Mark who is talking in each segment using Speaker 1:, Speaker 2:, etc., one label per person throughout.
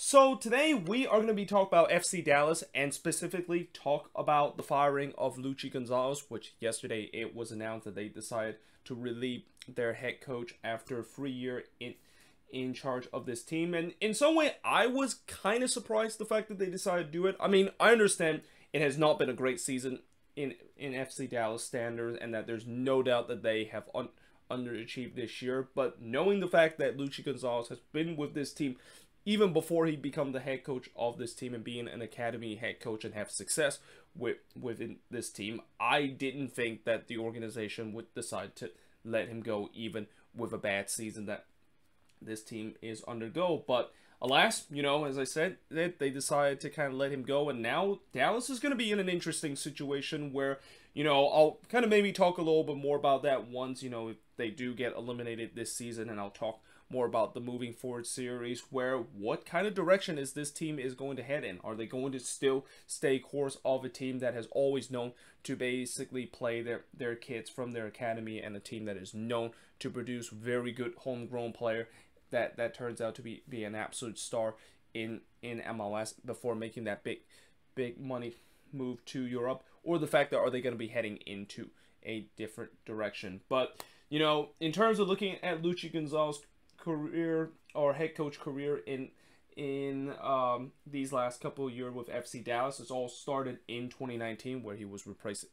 Speaker 1: So today we are going to be talking about FC Dallas and specifically talk about the firing of Luchi Gonzalez, which yesterday it was announced that they decided to relieve their head coach after a free year in in charge of this team. And in some way, I was kind of surprised the fact that they decided to do it. I mean, I understand it has not been a great season in in FC Dallas standards, and that there's no doubt that they have un, underachieved this year. But knowing the fact that Luchi Gonzalez has been with this team even before he become the head coach of this team and being an academy head coach and have success with within this team, I didn't think that the organization would decide to let him go even with a bad season that this team is undergo. But alas, you know, as I said, they, they decided to kind of let him go, and now Dallas is going to be in an interesting situation where, you know, I'll kind of maybe talk a little bit more about that once, you know, if they do get eliminated this season, and I'll talk more about the moving forward series where what kind of direction is this team is going to head in? Are they going to still stay course of a team that has always known to basically play their their kids from their academy and a team that is known to produce very good homegrown player that that turns out to be be an absolute star in in MLS before making that big big money move to Europe? Or the fact that are they going to be heading into a different direction? But you know in terms of looking at Luchi Gonzalez career or head coach career in in um, these last couple of years with FC Dallas. It's all started in 2019 where he was replacing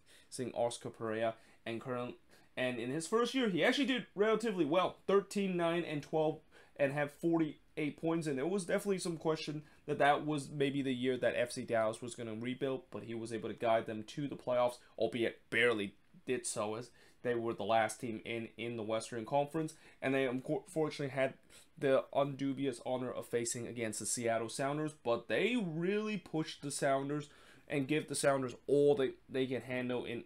Speaker 1: Oscar Pareja and current and in his first year he actually did relatively well 13 9 and 12 and have 48 points and there was definitely some question that that was maybe the year that FC Dallas was going to rebuild but he was able to guide them to the playoffs albeit barely did so as they were the last team in in the Western Conference, and they unfortunately had the undubious honor of facing against the Seattle Sounders. But they really pushed the Sounders and give the Sounders all they, they can handle in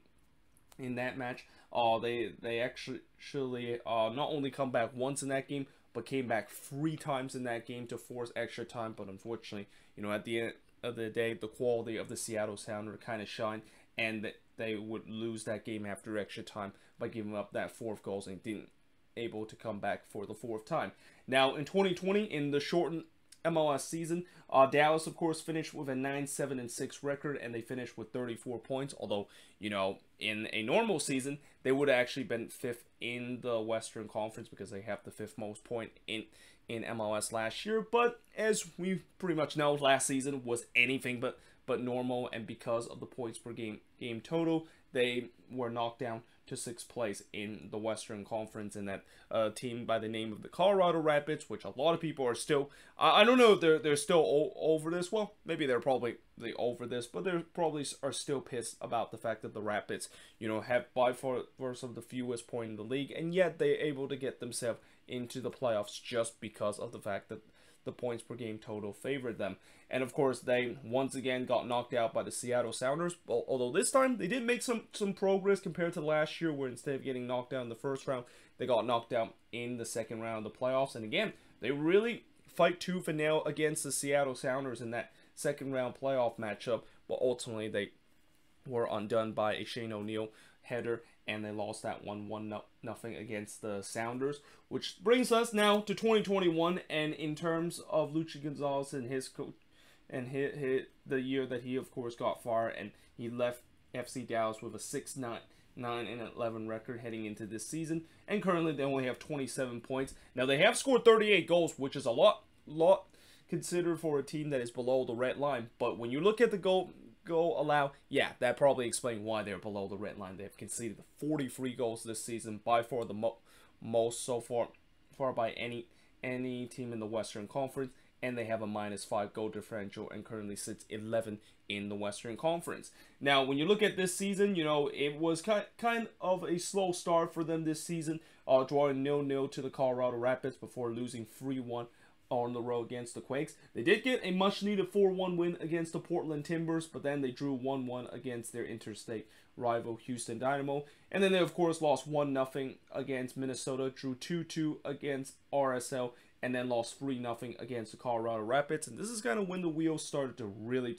Speaker 1: in that match. Uh, they they actually uh, not only come back once in that game, but came back three times in that game to force extra time. But unfortunately, you know, at the end of the day, the quality of the Seattle Sounder kind of shined, and they would lose that game after extra time by giving up that fourth goal and didn't able to come back for the fourth time. Now in 2020, in the shortened MLS season, uh, Dallas of course finished with a 9-7 and 6 record, and they finished with 34 points. Although you know in a normal season they would have actually been fifth in the Western Conference because they have the fifth most point in in MLS last year. But as we pretty much know, last season was anything but but normal, and because of the points per game game total, they were knocked down to sixth place in the Western Conference, and that uh, team by the name of the Colorado Rapids, which a lot of people are still, I, I don't know if they're they're still over this. Well, maybe they're probably they over this, but they probably are still pissed about the fact that the Rapids, you know, have by far some of the fewest point in the league, and yet they're able to get themselves into the playoffs just because of the fact that the points per game total favored them. And of course, they once again got knocked out by the Seattle Sounders. Although this time they did make some some progress compared to last year, where instead of getting knocked out in the first round, they got knocked out in the second round of the playoffs. And again, they really fight tooth and nail against the Seattle Sounders in that second round playoff matchup. But ultimately, they were undone by a Shane O'Neill header and they lost that one one no, nothing against the Sounders, which brings us now to 2021. And in terms of Luchi Gonzalez and his coach, and hit hit the year that he of course got far and he left FC Dallas with a six nine. 9 and 11 record heading into this season and currently they only have 27 points now they have scored 38 goals which is a lot lot considered for a team that is below the red line but when you look at the goal goal allow, yeah, that probably explains why they're below the red line. They've conceded 43 goals this season, by far the mo most so far, far by any any team in the Western Conference, and they have a minus five goal differential and currently sits 11 in the Western Conference. Now, when you look at this season, you know it was kind kind of a slow start for them this season, uh, drawing nil nil to the Colorado Rapids before losing 3-1 on the road against the Quakes. They did get a much needed 4 1 win against the Portland Timbers, but then they drew 1 1 against their interstate rival Houston Dynamo. And then they, of course, lost 1 0 against Minnesota, drew 2 2 against RSL, and then lost 3 0 against the Colorado Rapids. And this is kind of when the wheels started to really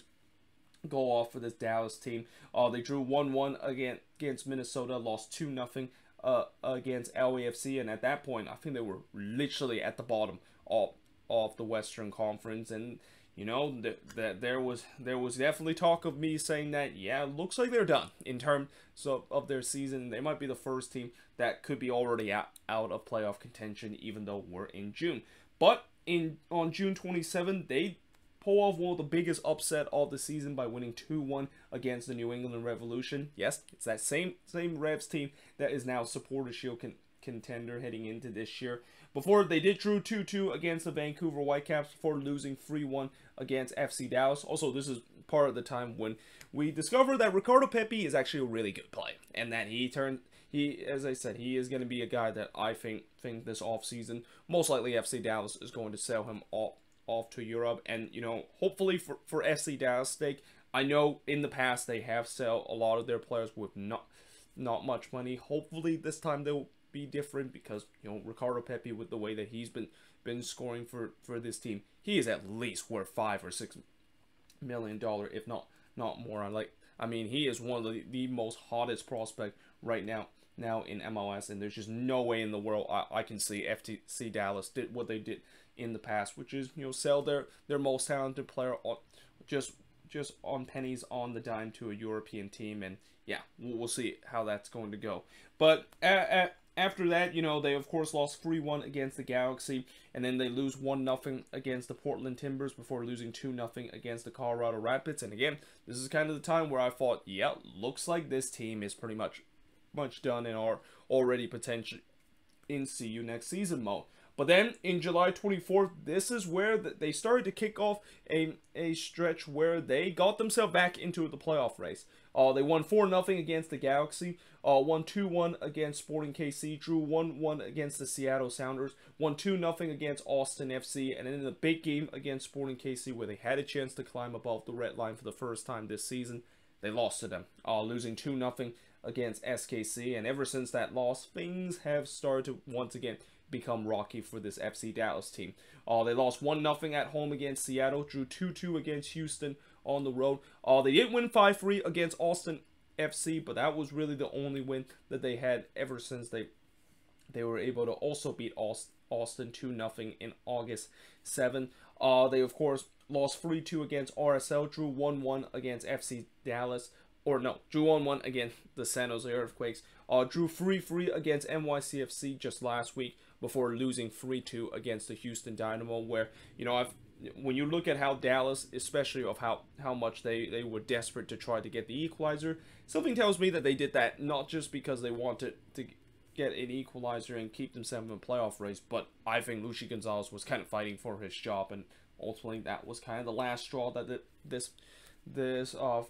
Speaker 1: go off for this Dallas team. Uh, they drew 1 1 again against Minnesota, lost 2 0 uh, against LAFC, and at that point, I think they were literally at the bottom of of the Western Conference, and you know that th- there was there was definitely talk of me saying that yeah, looks like they're done in terms of, of their season. They might be the first team that could be already out, out of playoff contention, even though we're in June. But in on June 27, they pull off one of the biggest upset of the season by winning 2-1 against the New England Revolution. Yes, it's that same same Revs team that is now Supporter Shield con- contender heading into this year. Before they did drew 2-2 against the Vancouver Whitecaps before losing 3-1 against FC Dallas. Also, this is part of the time when we discover that Ricardo Pepi is actually a really good player and that he turned he as I said, he is going to be a guy that I think think this offseason most likely FC Dallas is going to sell him off off to Europe and you know, hopefully for for FC Dallas sake, I know in the past they have sell a lot of their players with not not much money. Hopefully this time they'll be different because you know Ricardo Pepi with the way that he's been been scoring for for this team, he is at least worth five or six million dollar, if not not more. I like, I mean, he is one of the, the most hottest prospect right now now in MLS, and there's just no way in the world I, I can see FTC Dallas did what they did in the past, which is you know sell their their most talented player on, just just on pennies on the dime to a European team, and yeah, we'll, see how that's going to go. But at, at, after that, you know, they of course lost 3-1 against the Galaxy, and then they lose 1-0 against the Portland Timbers before losing 2-0 against the Colorado Rapids. And again, this is kind of the time where I thought, yeah, looks like this team is pretty much much done and are already potential in see you next season mode. But then in July 24th, this is where they started to kick off a, a stretch where they got themselves back into the playoff race. Uh, they won 4 0 against the Galaxy, uh, won 2 1 against Sporting KC, drew 1 1 against the Seattle Sounders, won 2 0 against Austin FC, and then in the big game against Sporting KC, where they had a chance to climb above the red line for the first time this season, they lost to them, uh, losing 2 0 against SKC. And ever since that loss, things have started to once again become rocky for this FC Dallas team. Uh, they lost 1-0 at home against Seattle, drew 2-2 against Houston on the road. Uh, they did win 5-3 against Austin FC, but that was really the only win that they had ever since they they were able to also beat Austin 2-0 in August 7. Uh, they, of course, lost 3-2 against RSL, drew 1-1 against FC Dallas, or no, drew 1-1 against the San Jose Earthquakes, uh, drew 3-3 against NYCFC just last week, before losing 3-2 against the Houston Dynamo where you know I've when you look at how Dallas especially of how how much they they were desperate to try to get the equalizer something tells me that they did that not just because they wanted to get an equalizer and keep themselves in a playoff race but I think Luchi Gonzalez was kind of fighting for his job and ultimately that was kind of the last straw that the, this this uh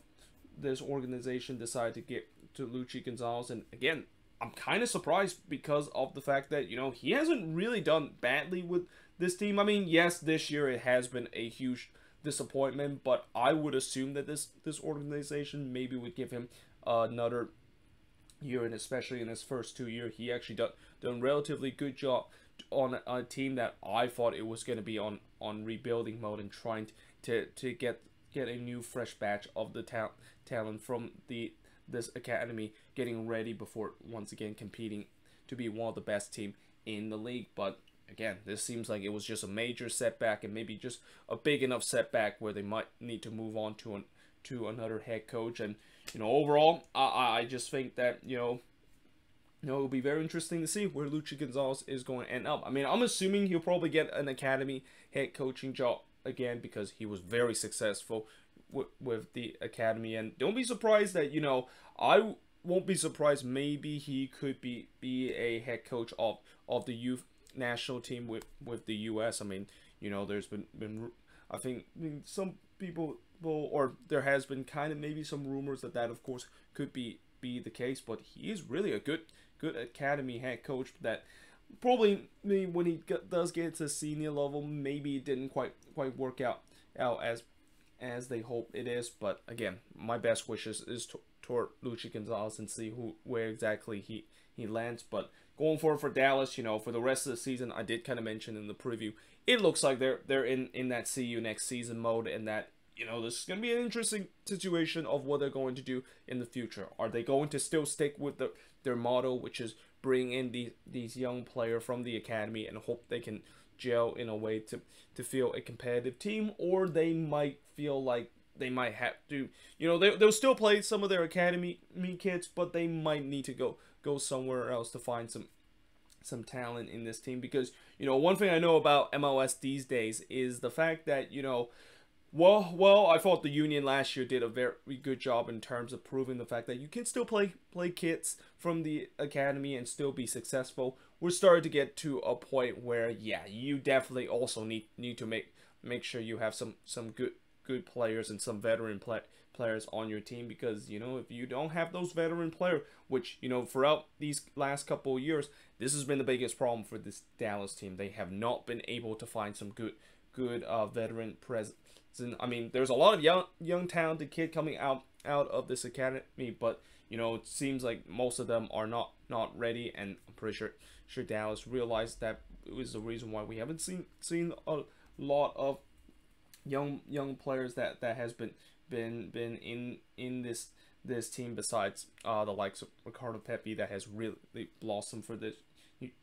Speaker 1: this organization decided to get to Luchi Gonzalez. And again I'm kind of surprised because of the fact that, you know, he hasn't really done badly with this team. I mean, yes, this year it has been a huge disappointment, but I would assume that this this organization maybe would give him another year, and especially in his first two years, he actually done done relatively good job on a, team that I thought it was going to be on on rebuilding mode and trying to to get get a new fresh batch of the ta- talent from the this academy getting ready before once again competing to be one of the best team in the league. But again, this seems like it was just a major setback and maybe just a big enough setback where they might need to move on to an to another head coach. And you know, overall, I I just think that you know. You know, it'll be very interesting to see where Luchi Gonzalez is going to end up. I mean, I'm assuming he'll probably get an academy head coaching job again because he was very successful with, with the academy. And don't be surprised that, you know, I won't be surprised maybe he could be be a head coach of of the youth national team with with the US. I mean, you know, there's been been I think some people will or there has been kind of maybe some rumors that that of course could be be the case, but he is really a good good academy head coach that probably when he does get to senior level maybe it didn't quite quite work out out as as they hope it is. But again, my best wishes is to, toward Luchi Gonzalez and see who where exactly he he lands. But going forward for Dallas, you know, for the rest of the season, I did kind of mention in the preview, it looks like they're they're in in that see you next season mode, and that you know this is going to be an interesting situation of what they're going to do in the future. Are they going to still stick with the their model, which is bring in these these young player from the academy and hope they can gel in a way to to feel a competitive team, or they might feel like they might have to, you know, they, they'll still play some of their academy kids, but they might need to go go somewhere else to find some some talent in this team because you know one thing I know about MLS these days is the fact that you know well well I thought the Union last year did a very good job in terms of proving the fact that you can still play play kits from the academy and still be successful. We're starting to get to a point where yeah you definitely also need need to make make sure you have some some good good players and some veteran play, players on your team because you know if you don't have those veteran player which you know throughout these last couple of years this has been the biggest problem for this Dallas team. They have not been able to find some good good uh, veteran presence. I mean there's a lot of young young talented kid coming out out of this academy but you know it seems like most of them are not not ready and I'm pretty sure sure Dallas realized that was the reason why we haven't seen seen a lot of young young players that that has been been been in in this this team besides uh, the likes of Ricardo Pepi that has really blossomed for this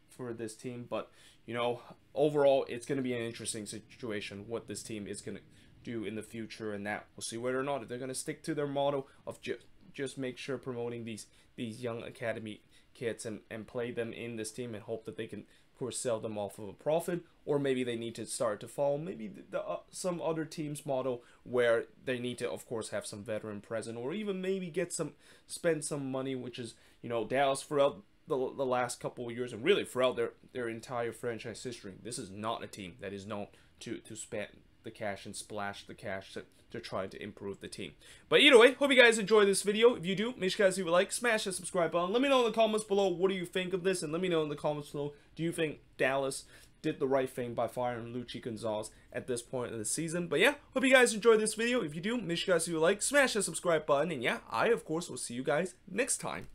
Speaker 1: for this team. But you know, overall, it's going to be an interesting situation what this team is going to do in the future, and that we'll see whether or not they're going to stick to their model of just just make sure promoting these these young academy kids and and play them in this team and hope that they can of course sell them off of a profit. Or maybe they need to start to follow maybe the, the uh, some other team's model where they need to of course have some veteran present or even maybe get some spend some money which is you know Dallas throughout the, the last couple of years and really throughout their their entire franchise history. This is not a team that is known to to spend the cash and splash the cash to, to try to improve the team. But either way, hope you guys enjoy this video. If you do, make sure you guys leave a like, smash the subscribe button. Let me know in the comments below what do you think of this, and let me know in the comments below, do you think Dallas did the right thing by firing Luchi Gonzalez at this point in the season. But yeah, hope you guys enjoyed this video. If you do, make sure you guys leave a like, smash the subscribe button, and yeah, I, of course, will see you guys next time.